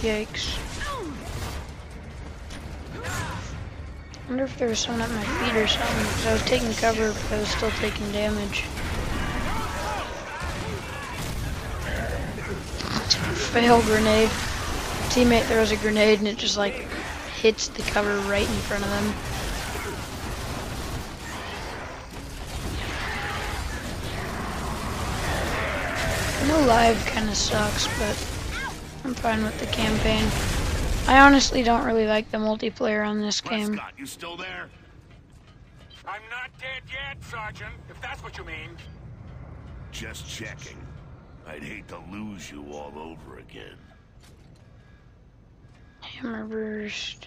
Yikes. I wonder if there was someone at my feet or something, because I was taking cover, but I was still taking damage. Fail grenade. Teammate throws a grenade and it just like hits the cover right in front of them. No live kind of sucks, but I'm fine with the campaign. I honestly don't really like the multiplayer on this game. Prescott, you still there? I'm not dead yet, Sergeant, if that's what you mean. Just checking. I'd hate to lose you all over again. Hammer burst.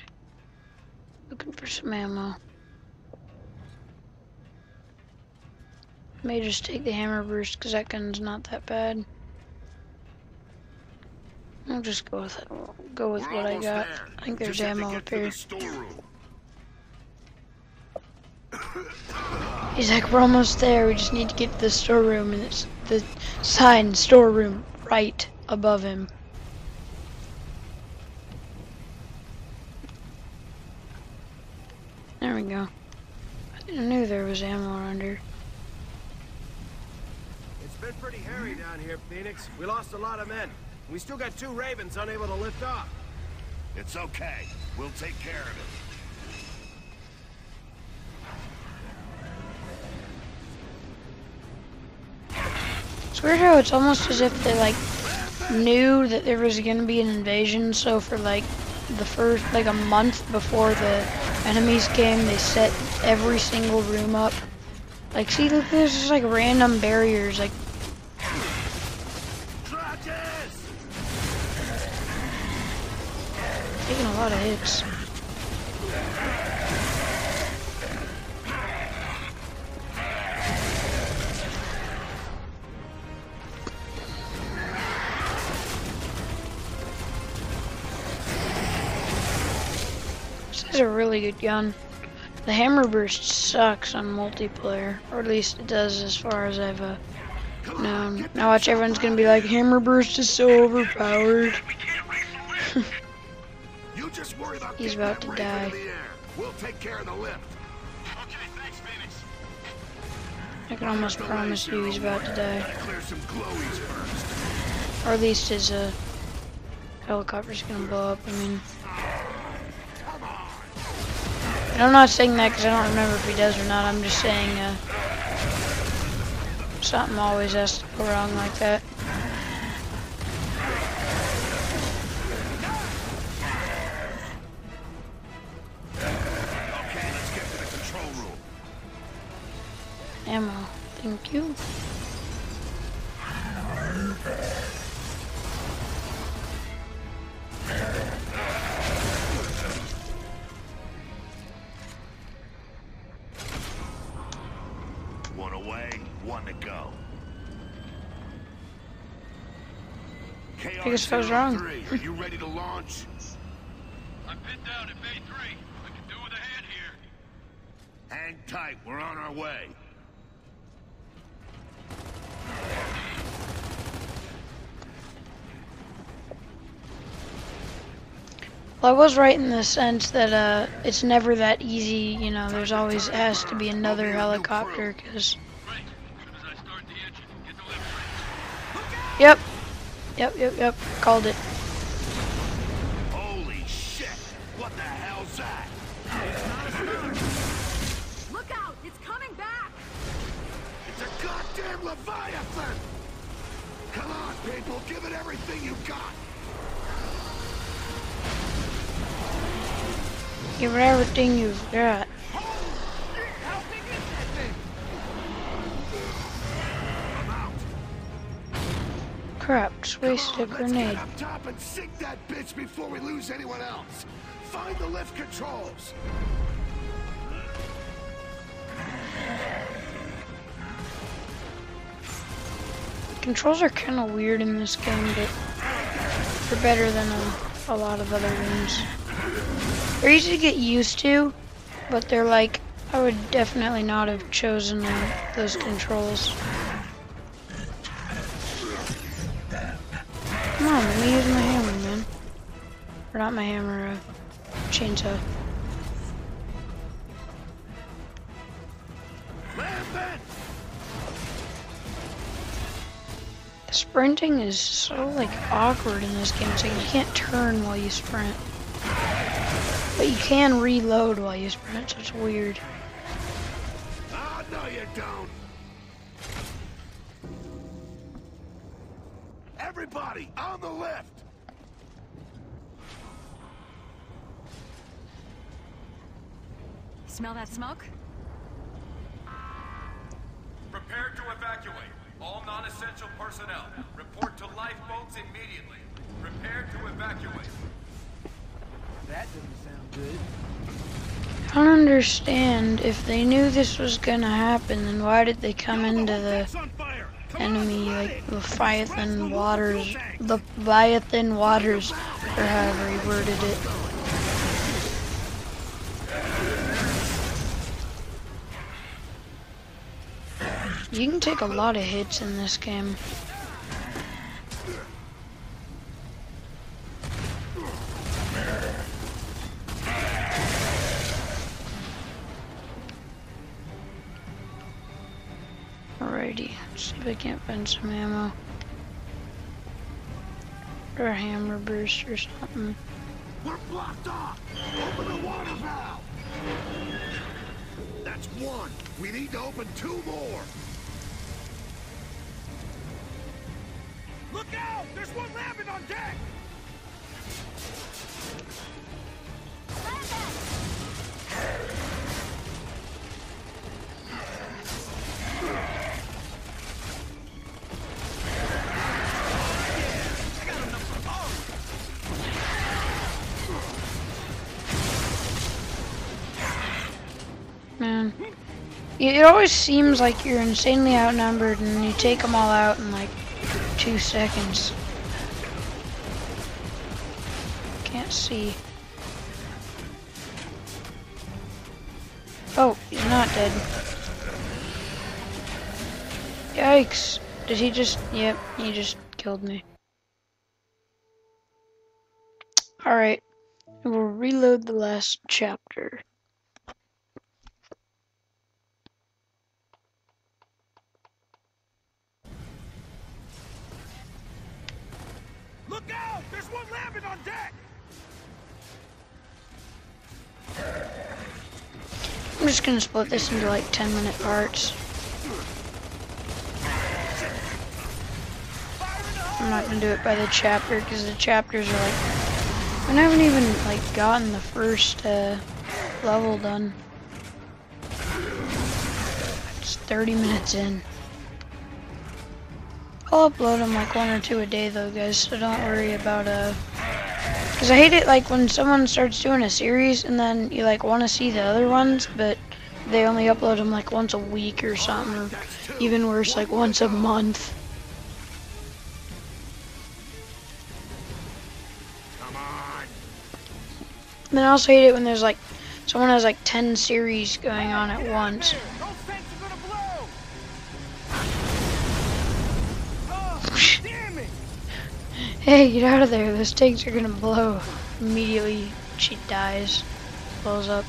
Looking for some ammo. May just take the hammer burst because that gun's not that bad. I'll just go with it. Go with We're what I got. there. I think there's ammo up here. He's like, we're almost there. We just need to get to the storeroom, and it's the sign storeroom right above him. There we go. I didn't there was ammo around here. It's been pretty hairy down here, Phoenix. We lost a lot of men. We still got two Ravens unable to lift off. It's okay. We'll take care of it. It's weird how it's almost as if they like knew that there was gonna be an invasion. So for like the first like a month before the enemies came, they set every single room up. Like, see, look, there's just like random barriers. Like, a lot of hits. This is a really good gun. The hammer burst sucks on multiplayer, or at least it does as far as I've uh, known. Now watch, everyone's gonna be like, hammer burst is so overpowered. He's about to die. in the air. We'll take care of the lift. Okay, thanks, Phoenix. I can almost promise you he's about to die. Clear some first. Or at least his uh, helicopter's gonna blow up. I mean, and I'm not saying that because I don't remember if he does or not. I'm just saying uh, something always has to go wrong like that. Ammo. Thank you. One away, one to go. I guess I was wrong. Are you ready to launch? I'm pinned down at Bay 3. I can do with a hand here. Hang tight, we're on our way. Well, I was right in the sense that uh, it's never that easy. You know, there's always has to be another helicopter because. Right. As soon as I start the engine, get the lift Yep. Yep. Yep. Yep. Called it. Holy shit! What the hell's that? Look out! It's coming back! It's a goddamn Leviathan! Come on, people, give it everything you got! Give it everything you've got. Crap, just wasted a grenade. Up top and sink that bitch before we lose anyone else! Find the lift controls! Controls are kind of weird in this game, but they're better than a, a lot of other games. They're easy to get used to, but they're like, I would definitely not have chosen uh, those controls. Come on, let me use my hammer, man. Or not my hammer, uh, chainsaw. Sprinting is so like awkward in this game. It's like you can't turn while you sprint. But you can reload while you sprint, so it's weird. Oh, no you don't. Everybody, on the left! Smell that smoke? Prepare to evacuate. All non-essential personnel, report to lifeboats immediately. Prepare to evacuate. That doesn't sound good. I don't understand. If they knew this was gonna happen, then why did they come into the enemy, like Leviathan waters, the Leviathan waters, or however he worded it. You can take a lot of hits in this game. Alrighty, let's see if I can't find some ammo. Or a hammer burst or something. We're blocked off! Open the water valve! That's one. We need to open two more. Look out! There's one lambent on deck! It always seems like you're insanely outnumbered and you take them all out in like two seconds. Can't see. Oh, he's not dead. Yikes. Did he just, yep, he just killed me. Alright, we'll reload the last chapter. On deck! I'm just gonna split this into like 10 minute parts. I'm not gonna do it by the chapter because the chapters are like. I haven't even like gotten the first uh, level done. It's 30 minutes in. I'll upload them like one or two a day though, guys. So don't worry about uh. Cause I hate it like when someone starts doing a series and then you like want to see the other ones, but they only upload them like once a week or something, or even worse, like once a month. Then I also hate it when there's like someone has like 10 series going on at once. Hey, get out of there. Those tanks are gonna blow. Immediately, she dies. Blows up.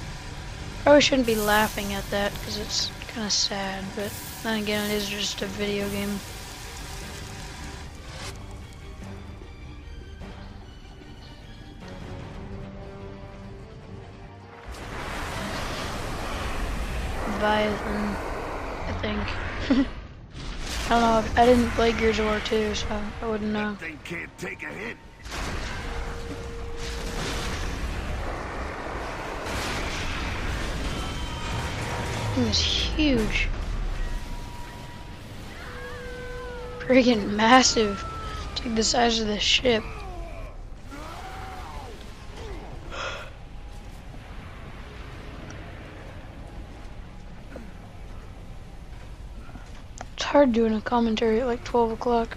Probably shouldn't be laughing at that because it's kind of sad, but then again, it is just a video game. Leviathan, I think. I don't know. I didn't play Gears of War 2, so I wouldn't know. Thing can't take a hit. It was huge. Friggin' massive. Like the size of the ship. Hard doing a commentary at like 12 o'clock.